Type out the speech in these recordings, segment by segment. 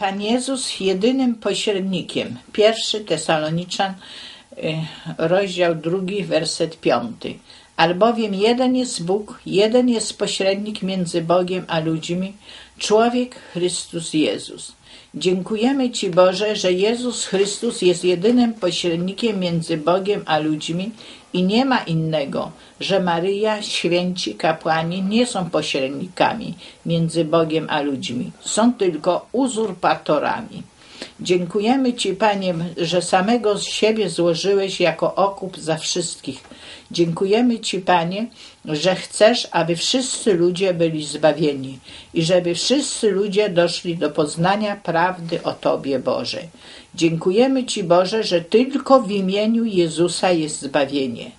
Pan Jezus jedynym pośrednikiem. Pierwszy Tesaloniczan, y, rozdział drugi, werset piąty. Albowiem jeden jest Bóg, jeden jest pośrednik między Bogiem a ludźmi, człowiek Chrystus Jezus. Dziękujemy Ci Boże, że Jezus Chrystus jest jedynym pośrednikiem między Bogiem a ludźmi i nie ma innego, że Maryja, święci, kapłani nie są pośrednikami między Bogiem a ludźmi, są tylko uzurpatorami. Dziękujemy Ci, Panie, że samego z siebie złożyłeś jako okup za wszystkich. Dziękujemy Ci, Panie, że chcesz, aby wszyscy ludzie byli zbawieni i żeby wszyscy ludzie doszli do poznania prawdy o Tobie, Boże. Dziękujemy Ci, Boże, że tylko w imieniu Jezusa jest zbawienie.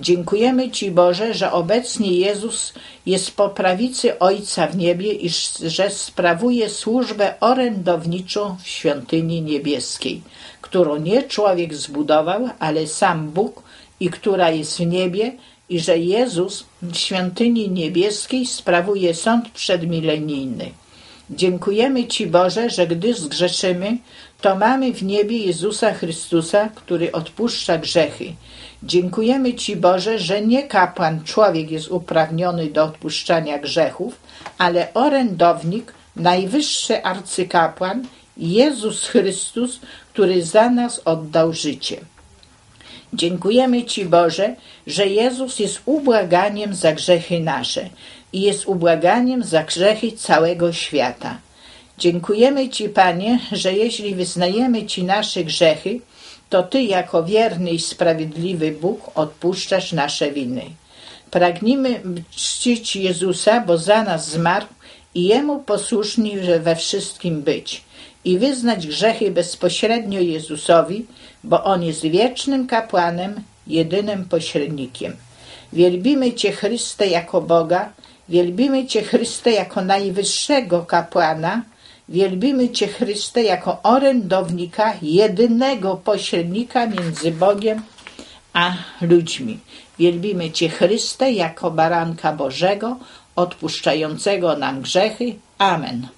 Dziękujemy Ci, Boże, że obecnie Jezus jest po prawicy Ojca w niebie i że sprawuje służbę orędowniczą w świątyni niebieskiej, którą nie człowiek zbudował, ale sam Bóg i która jest w niebie i że Jezus w świątyni niebieskiej sprawuje sąd przedmilenijny. Dziękujemy Ci, Boże, że gdy zgrzeszymy, to mamy w niebie Jezusa Chrystusa, który odpuszcza grzechy. Dziękujemy Ci, Boże, że nie kapłan, człowiek jest uprawniony do odpuszczania grzechów, ale orędownik, najwyższy arcykapłan, Jezus Chrystus, który za nas oddał życie. Dziękujemy Ci, Boże, że Jezus jest ubłaganiem za grzechy nasze i jest ubłaganiem za grzechy całego świata. Dziękujemy Ci, Panie, że jeśli wyznajemy Ci nasze grzechy, to Ty jako wierny i sprawiedliwy Bóg odpuszczasz nasze winy. Pragnimy czcić Jezusa, bo za nas zmarł i Jemu posłuszni we wszystkim być i wyznać grzechy bezpośrednio Jezusowi, bo On jest wiecznym kapłanem, jedynym pośrednikiem. Wielbimy Cię Chryste jako Boga, wielbimy Cię Chryste jako najwyższego kapłana, wielbimy Cię Chryste jako orędownika, jedynego pośrednika między Bogiem a ludźmi. Wielbimy Cię Chryste jako baranka Bożego, odpuszczającego nam grzechy. Amen.